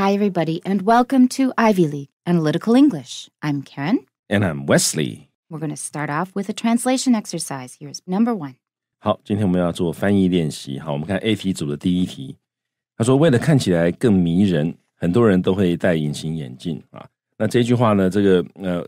Hi, everybody, and welcome to Ivy League Analytical English. I'm Karen. And I'm Wesley. We're going to start off with a translation exercise. Here's number one. 好，今天我们要做翻译练习。好，我们看 A 题组的第一题。他说，为了看起来更迷人，很多人都会戴隐形眼镜啊。那这句话呢，这个呃，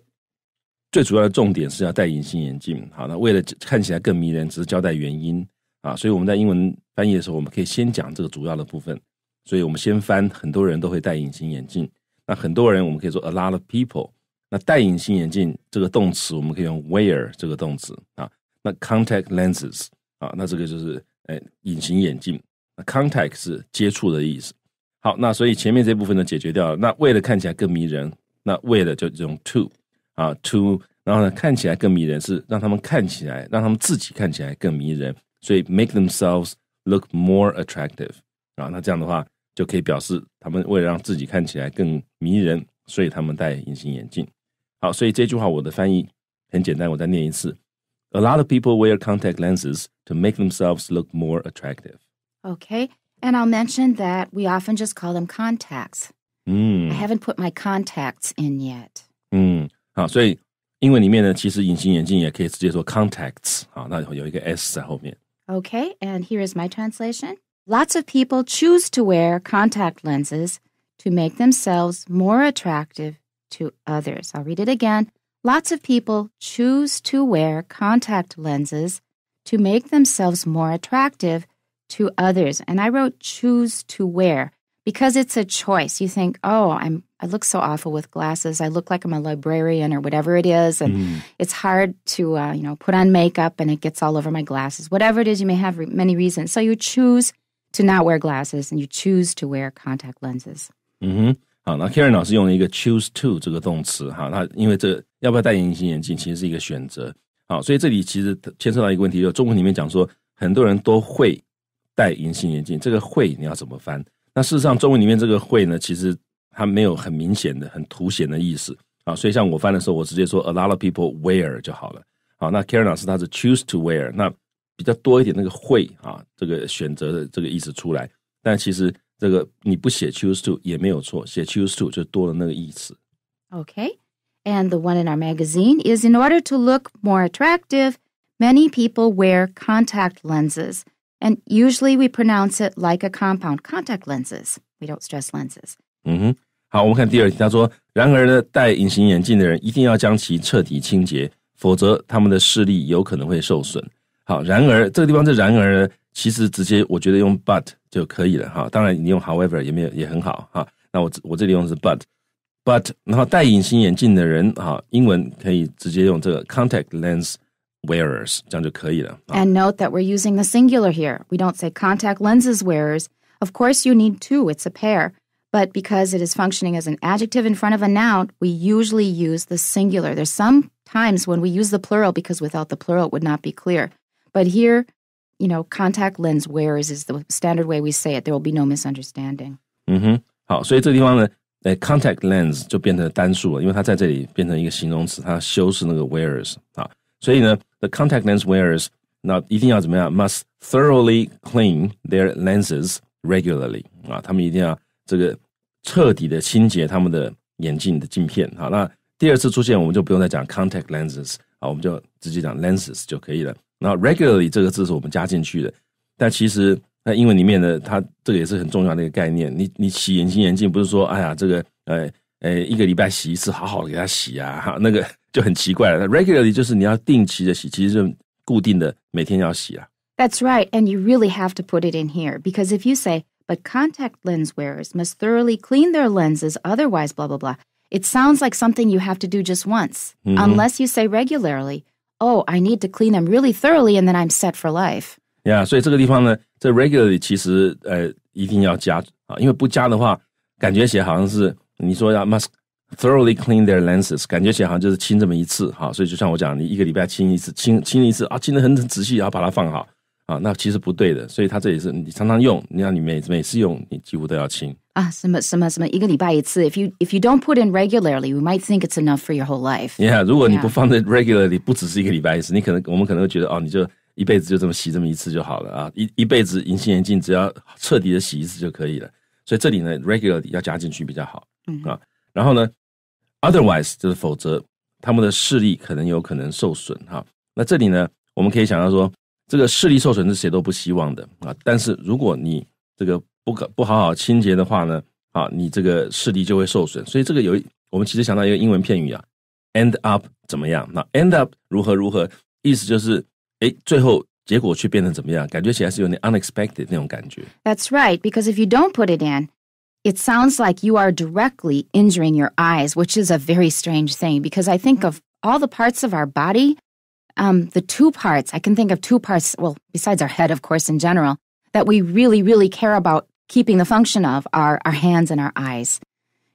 最主要的重点是要戴隐形眼镜。好，那为了看起来更迷人，只是交代原因啊。所以我们在英文翻译的时候，我们可以先讲这个主要的部分。 所以我们先翻，很多人都会戴隐形眼镜。那很多人，我们可以说 a lot of people。那戴隐形眼镜这个动词，我们可以用 wear 这个动词啊。那 contact lenses 啊，那这个就是诶隐形眼镜。那 contact 是接触的意思。好，那所以前面这部分呢解决掉了。那为了看起来更迷人，那为了就用 to 啊 to，然后呢看起来更迷人是让他们看起来，让他们自己看起来更迷人。所以 make themselves look more attractive 啊。那这样的话。就可以表示他们为了让自己看起来更迷人，所以他们戴隐形眼镜。好，所以这句话我的翻译很简单，我再念一次：A lot of people wear contact lenses to make themselves look more attractive. Okay, and I'll mention that we often just call them contacts. 嗯 I haven't put my contacts in yet. 嗯，好，所以英文里面呢，其实隐形眼镜也可以直接说 contacts，好，那有一个 s 在后面。 Okay, and here is my translation. Lots of people choose to wear contact lenses to make themselves more attractive to others. I'll read it again. Lots of people choose to wear contact lenses to make themselves more attractive to others. And I wrote choose to wear because it's a choice. You think, oh, I'm I look so awful with glasses. I look like I'm a librarian or whatever it is, and it's hard to uh, you know put on makeup and it gets all over my glasses. Whatever it is, you may have re- many reasons. So you choose to not wear glasses and you choose to wear contact lenses. 嗯哼，好，那 Karen 老师用了一个 choose to 这个动词，哈，那因为这个要不要戴隐形眼镜其实是一个选择，好，所以这里其实牵涉到一个问题，就中文里面讲说很多人都会戴隐形眼镜，这个会你要怎么翻？那事实上中文里面这个会呢，其实它没有很明显的、很凸显的意思啊，所以像我翻的时候，我直接说 a lot of people wear 就好了。好，那 Karen 老师他是 choose to wear，那 比较多一点那个会啊，这个选择的这个意思出来，但其实这个你不写 choose to 也没有错，写 choose to 就多了那个意思。 Okay. And the one in our magazine is in order to look more attractive, many people wear contact lenses. And usually we pronounce it like a compound contact lenses. We don't stress lenses. 嗯哼，好，我们看第二题，他说，然而呢，戴隐形眼镜的人一定要将其彻底清洁，否则他们的视力有可能会受损。 好，然而这个地方这然而呢，其实直接我觉得用 but 就可以了哈。当然你用 however 也没有也很好哈。那我我这里用的是 but，but 然后戴隐形眼镜的人哈，英文可以直接用这个 contact lens wearers，这样就可以了。啊 And note that we're using the singular here. We don't say contact lenses wearers. Of course, you need two, it's a pair. But because it is functioning as an adjective in front of a noun, we usually use the singular. There's some times when we use the plural because without the plural, it would not be clear. But here, you know, contact lens wearers is the standard way we say it. There will be no misunderstanding. 嗯哼，好，所以这个地方呢，呃，contact lens 就变成单数了，因为它在这里变成一个形容词，它修饰那个 wearers 啊，所以呢，the contact lens wearers 那一定要怎么样？must thoroughly clean their lenses regularly 啊，他们一定要这个彻底的清洁他们的眼镜的镜片。好，那第二次出现我们就不用再讲 contact lenses 啊，我们就直接讲 lenses 就可以了。 然后 regularly 这个字是我们加进去的，但其实那英文里面呢，它这个也是很重要的一个概念。你你洗隐形眼镜不是说，哎呀，这个呃呃一个礼拜洗一次，好好的给它洗啊，哈，那个就很奇怪了。regularly 就是你要定期的洗，其实就固定的每天要洗啊。 That's right. And you really have to put it in here because if you say, but contact lens wearers must thoroughly clean their lenses, otherwise, blah, blah, blah, it sounds like something you have to do just once. Unless you say regularly, oh, I need to clean them really thoroughly and then I'm set for life. 呀所以这个地方呢，这 regularly 其实呃一定要加啊，因为不加的话，感觉起来好像是你说要 must thoroughly clean their lenses，感觉起来好像就是清这么一次哈，所以就像我讲，你一个礼拜清一次，清清一次啊，清的很仔细，然后把它放好啊，那其实不对的，所以它这里是你常常用，你让你每每次用，你几乎都要清。 啊，什么什么什么一个礼拜一次。If you if you don't put in regularly, we might think it's enough for your whole life. Yeah，如果你不放在 regularly，不只是一个礼拜一次，你可能我们可能会觉得哦，你就一辈子就这么洗这么一次就好了啊，一一辈子隐形眼镜只要彻底的洗一次就可以了。所以这里呢，regularly 要加进去比较好嗯啊。然后呢，otherwise 就是否则他们的视力可能有可能受损哈。那这里呢，我们可以想到说，这个视力受损是谁都不希望的啊。但是如果你这个不可不好好清洁的话呢，啊，你这个视力就会受损。所以这个有我们其实想到一个英文片语啊，end up 怎么样？那 end up 如何如何，意思就是哎，最后结果却变成怎么样？感觉起来是有点 unexpected 那种感觉。That's right, because if you don't put it in, it sounds like you are directly injuring your eyes, which is a very strange thing because I think of all the parts of our body, um, the two parts, I can think of two parts, well, besides our head, of course, in general, that we really, really care about keeping the function of are our hands and our eyes.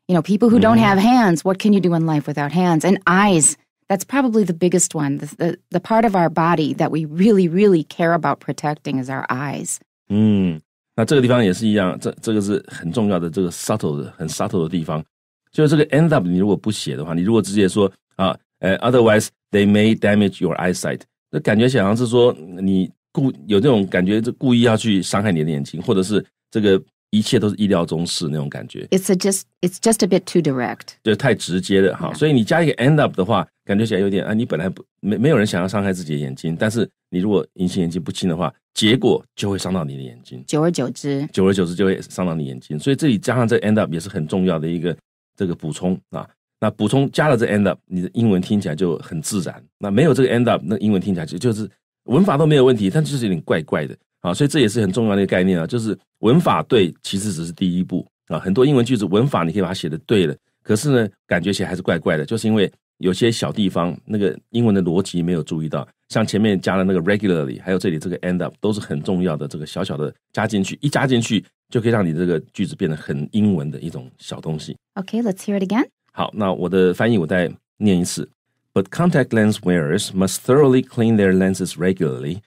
You know, people who don't have hands, what can you do in life without hands? And eyes, that's probably the biggest one. The, the, the part of our body that we really, really care about protecting is our eyes. 嗯，那这个地方也是一样，这这个是很重要的，这个 subtle 的很 subtle 的地方，就是这个 end up，你如果不写的话，你如果直接说啊，呃，otherwise they may damage your eyesight，那感觉好像是说你故有这种感觉，就故意要去伤害你的眼睛，或者是 这个一切都是意料中事那种感觉，It's a just it's just a bit too direct. 就太直接了哈。所以你加一个 end up 的话，感觉起来有点啊，你本来不没没有人想要伤害自己的眼睛，但是你如果隐形眼镜不清的话，结果就会伤到你的眼睛。久而久之，久而久之就会伤到你眼睛，所以这里加上这 end up 也是很重要的一个这个补充啊。那补充加了这 end up，你的英文听起来就很自然。那没有这个 end up，那英文听起来就就是文法都没有问题，但就是有点怪怪的啊。所以这也是很重要的一个概念啊，就是文法对其实只是第一步啊。很多英文句子文法你可以把它写的对了，可是呢，感觉起来还是怪怪的，就是因为有些小地方那个英文的逻辑没有注意到，像前面加了那个 regularly，还有这里这个 end up 都是很重要的，这个小小的加进去，一加进去就可以让你这个句子变得很英文的一种小东西。Okay, let's hear it again. 好，那我的翻译我再念一次。But contact lens wearers must thoroughly clean their lenses regularly,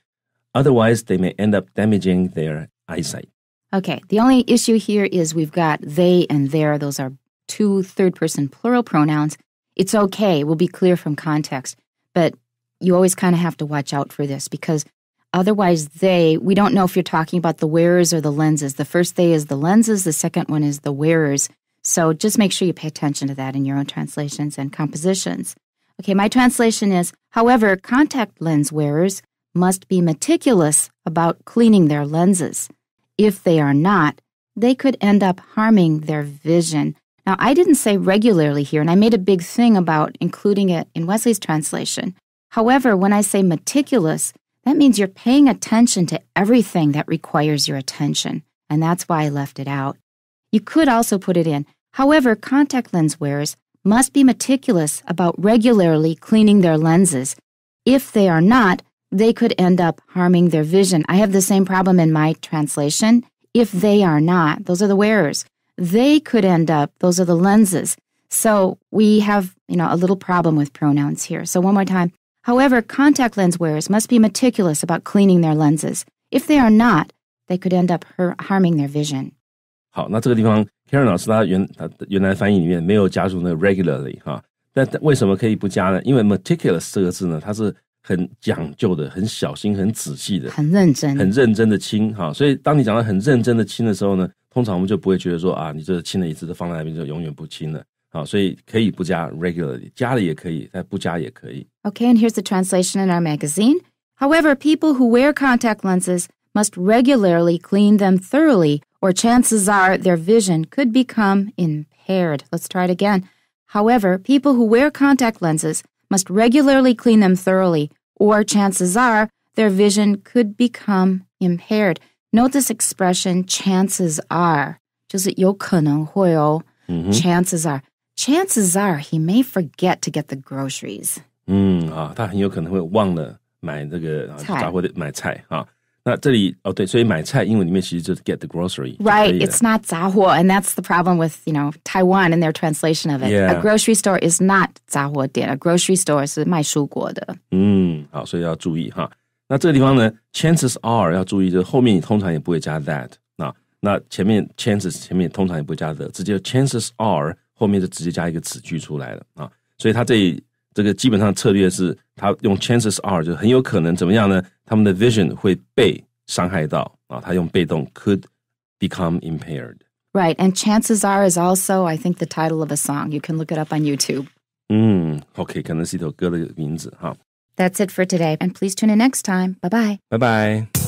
otherwise they may end up damaging their eyesight. Okay, the only issue here is we've got they and their. Those are two third person plural pronouns. It's okay, we'll be clear from context, but you always kind of have to watch out for this because otherwise, they, we don't know if you're talking about the wearers or the lenses. The first they is the lenses, the second one is the wearers. So just make sure you pay attention to that in your own translations and compositions. Okay, my translation is however, contact lens wearers must be meticulous about cleaning their lenses. If they are not, they could end up harming their vision. Now, I didn't say regularly here, and I made a big thing about including it in Wesley's translation. However, when I say meticulous, that means you're paying attention to everything that requires your attention, and that's why I left it out. You could also put it in. However, contact lens wearers must be meticulous about regularly cleaning their lenses. If they are not, they could end up harming their vision. I have the same problem in my translation. If they are not, those are the wearers. They could end up, those are the lenses. So we have, you know, a little problem with pronouns here. So one more time. However, contact lens wearers must be meticulous about cleaning their lenses. If they are not, they could end up har- harming their vision. 好，那这个地方 Karen 老师他原他原来翻译里面没有加入那个 regularly 哈，但但为什么可以不加呢？因为 meticulous 这个字呢，它是 很讲究的、很小心、很仔细的、很认真。很认真的亲哈。所以当你讲到很认真的亲的时候呢，通常我们就不会觉得说啊，你这亲了一次就放在那边就永远不亲了。好，所以可以不加 regularly，加了也可以，但不加也可以。 Okay, and here's the translation in our magazine. However, people who wear contact lenses must regularly clean them thoroughly, or chances are their vision could become impaired. Let's try it again. However, people who wear contact lenses must regularly clean them thoroughly, or chances are their vision could become impaired. Note this expression, chances are. 就是有可能会哦。嗯哼， Chances are. Chances are he may forget to get the groceries. 嗯啊，他很有可能会忘了买这个啊菜杂货店买菜啊。 那这里哦对，所以买菜英文里面其实就是 get the grocery，就可 Right, 以了 it's not 杂货, and that's the problem with you know Taiwan and their translation of it. Yeah. A grocery store is not 杂货店. A grocery store 是卖蔬果的。嗯，好，所以要注意哈。那这个地方呢，chances are 要注意，就是后面你通常也不会加 that 啊。那前面 chances 前面通常也不会加 the，直接 chances are 后面就直接加一个子句出来了啊。所以他这里 这个基本上策略是，他用 chances are 就很有可能怎么样呢？他们的 vision 会被伤害到啊。他用被动 could become impaired Right. And chances are is also, I think, the title of a song. You can look it up on YouTube. 嗯，OK，可能是一首歌的名字哈。 That's it for today. And please tune in next time. Bye bye. 拜拜。